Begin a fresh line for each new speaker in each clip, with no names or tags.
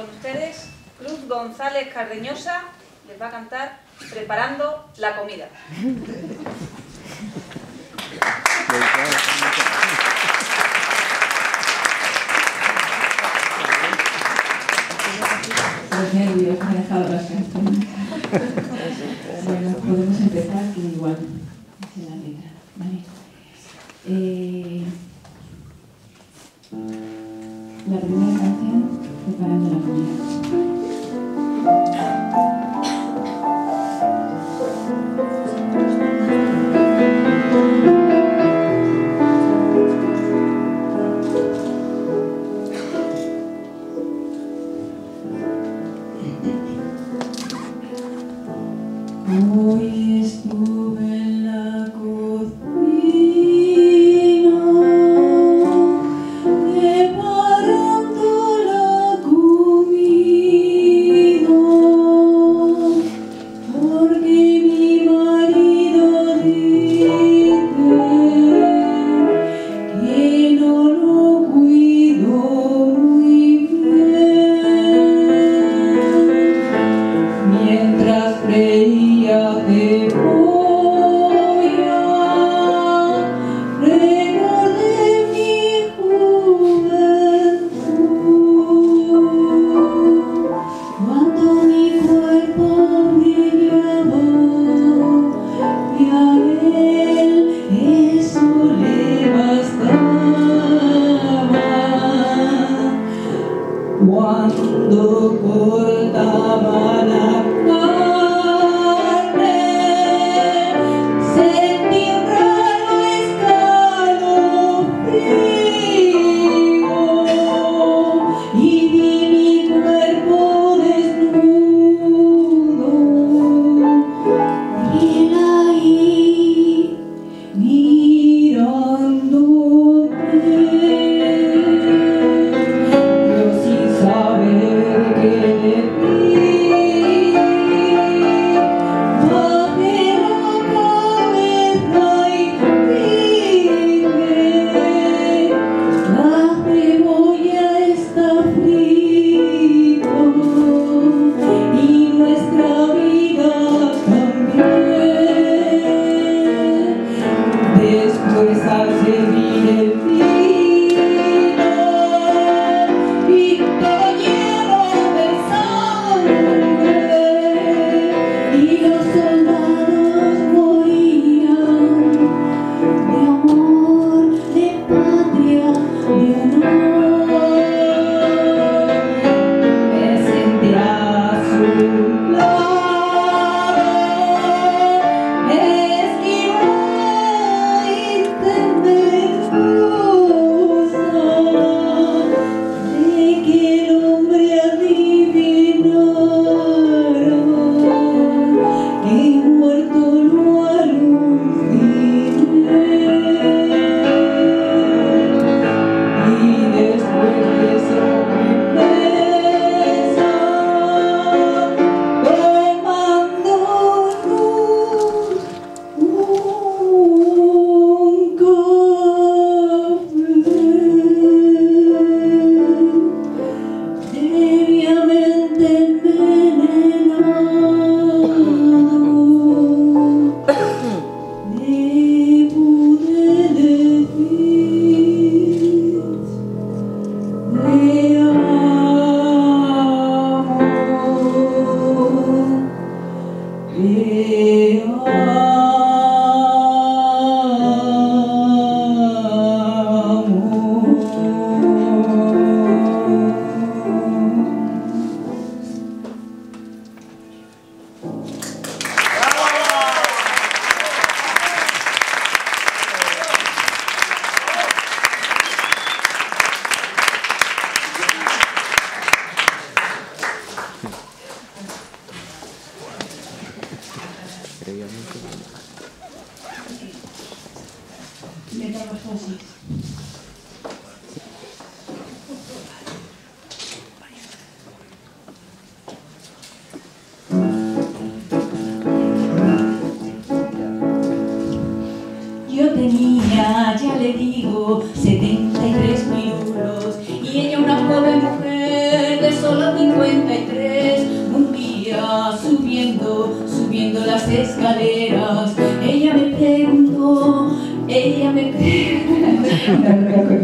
con ustedes Cruz González Cardeñosa, les va a cantar Preparando la comida.
Los nervios me han dejado las bueno, podemos empezar que igual es la letra. ¿vale? Eh, la primera canción, Preparando la comida.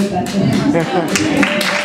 歌ってまし。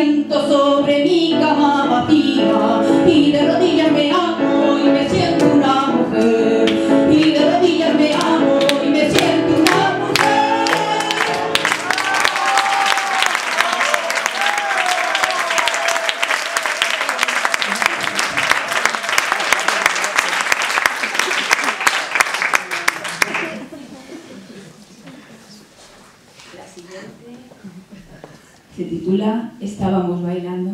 sobre mi cama vacía y de rodillas me amo y me siento una mujer y de rodillas me amo y me siento una mujer se titula Estábamos bailando.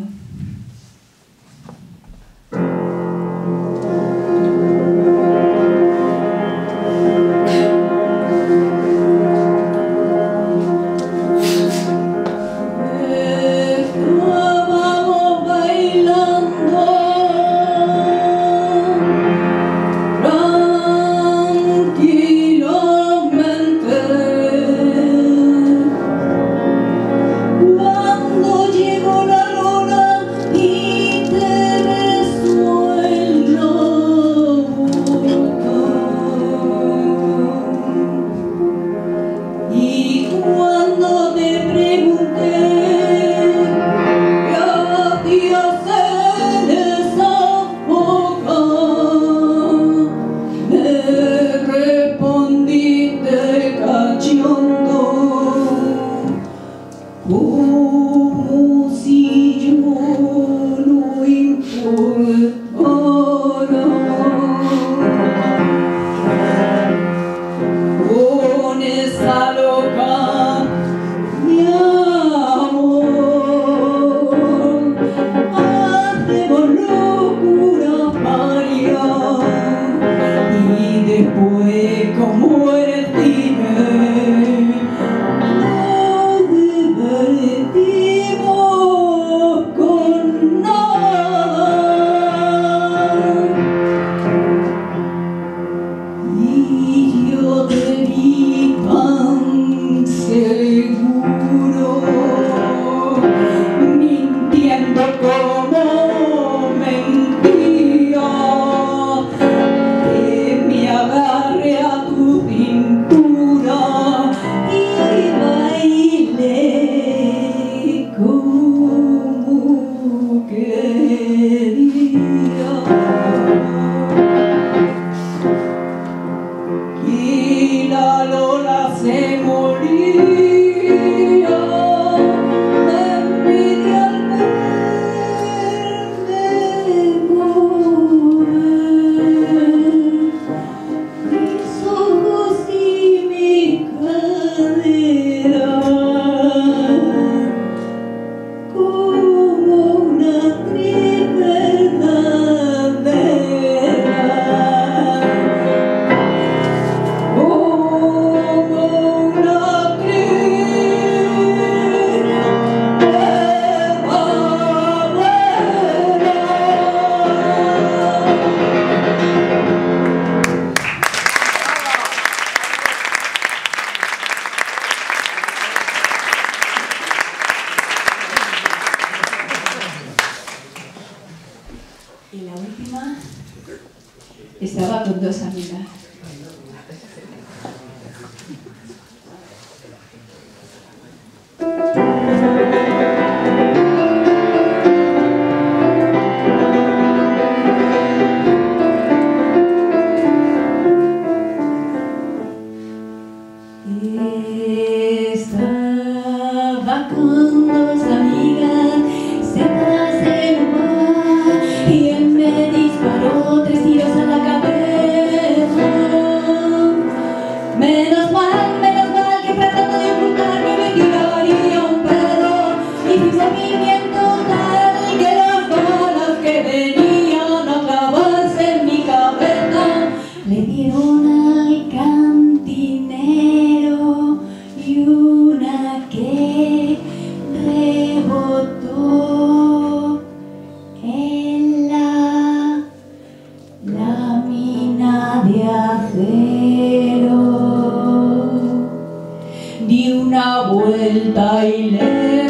di una vuelta y le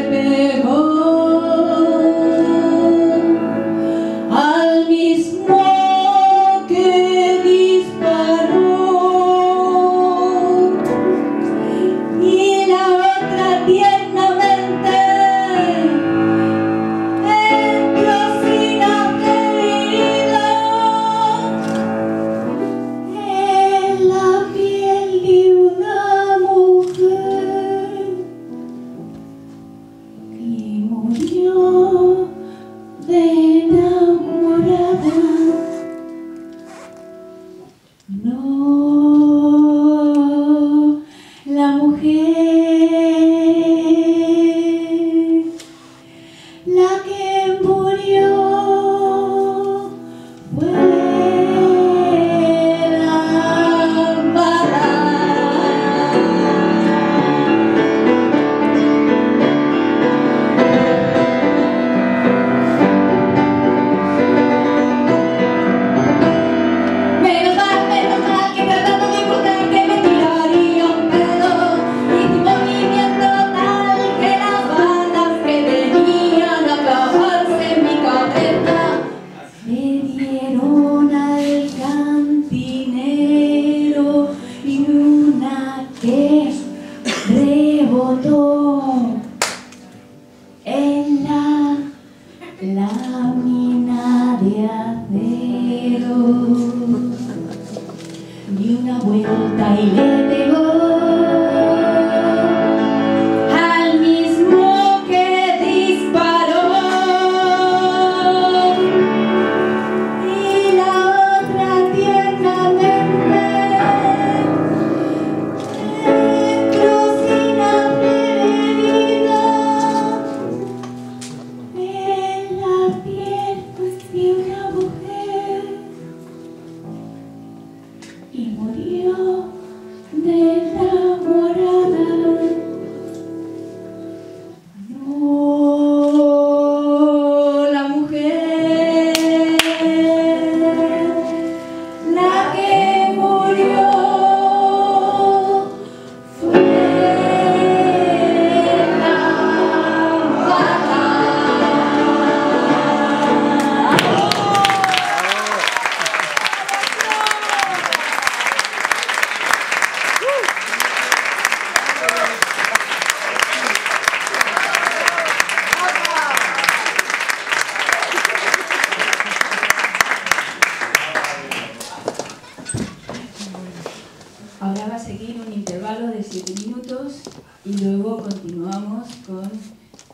siete minutos y luego continuamos con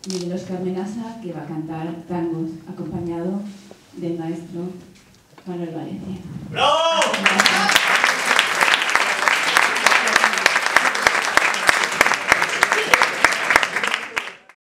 Miguel Oscar Menaza, que va a cantar tangos acompañado del maestro